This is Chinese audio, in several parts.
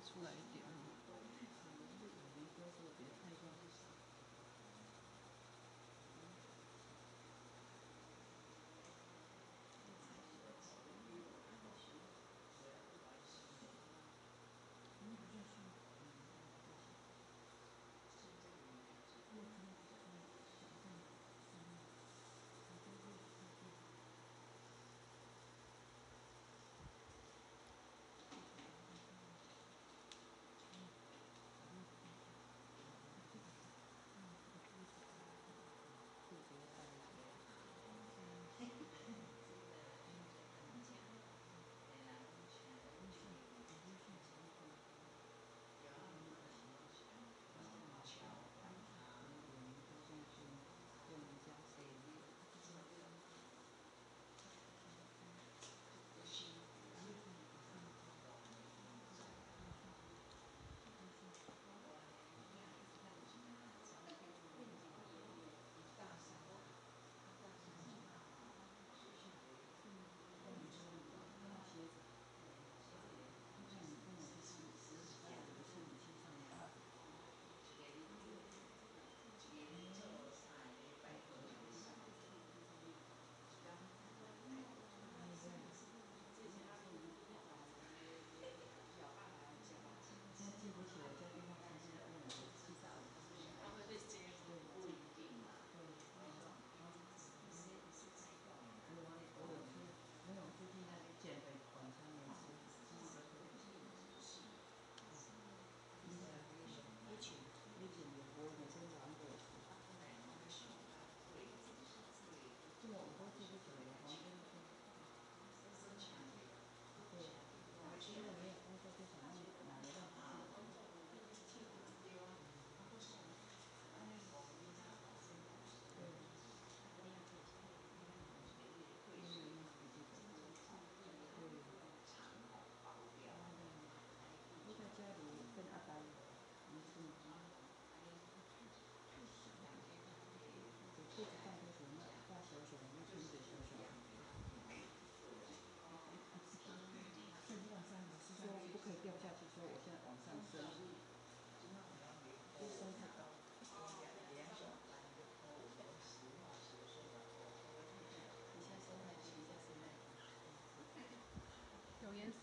出来一点。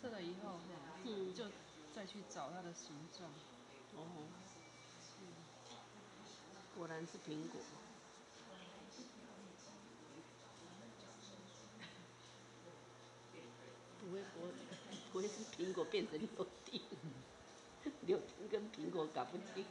色了以后，嗯，就再去找它的形状。哦，果然是苹果。不会，不会，不会是苹果变成柳丁，柳丁跟苹果搞不清。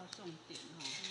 到重点哈。